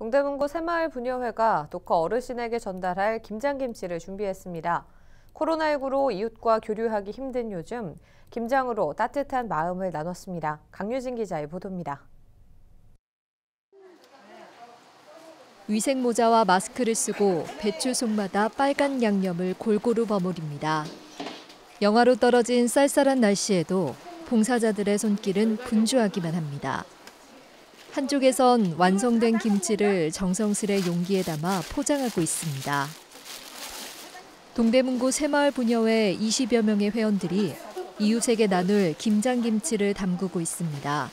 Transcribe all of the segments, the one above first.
동대문구 새마을 분여회가 녹화 어르신에게 전달할 김장김치를 준비했습니다. 코로나19로 이웃과 교류하기 힘든 요즘 김장으로 따뜻한 마음을 나눴습니다. 강유진 기자의 보도입니다. 위생 모자와 마스크를 쓰고 배추 속마다 빨간 양념을 골고루 버무립니다. 영하로 떨어진 쌀쌀한 날씨에도 봉사자들의 손길은 분주하기만 합니다. 한쪽에선 완성된 김치를 정성스레 용기에 담아 포장하고 있습니다. 동대문구 새마을 분여회 20여 명의 회원들이 이웃에게 나눌 김장김치를 담그고 있습니다.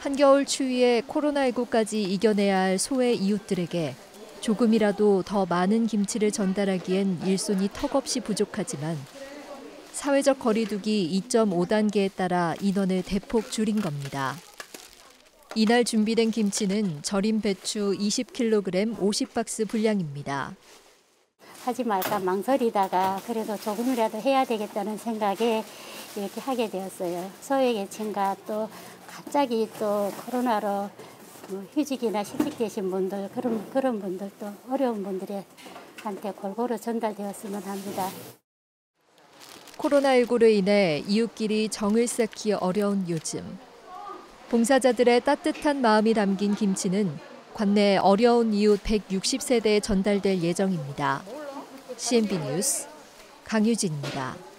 한겨울 추위에 코로나19까지 이겨내야 할 소외 이웃들에게 조금이라도 더 많은 김치를 전달하기엔 일손이 턱없이 부족하지만 사회적 거리두기 2.5단계에 따라 인원을 대폭 줄인 겁니다. 이날 준비된 김치는 절임 배추 20kg 50박스 분량입니다. 하지 말까 망설이다가 그래도 조금이라도 해야 되겠다는 생각에 이렇게 하게 되었어요. 소외계층과 또 갑자기 또 코로나로 뭐 휴직이나 실직되신 분들 그런 그런 분들도 어려운 분들한테 골고루 전달되었으면 합니다. 코로나19로 인해 이웃끼리 정을 쌓기 어려운 요즘. 봉사자들의 따뜻한 마음이 담긴 김치는 관내 어려운 이웃 160세대에 전달될 예정입니다. CNB 뉴스 강유진입니다.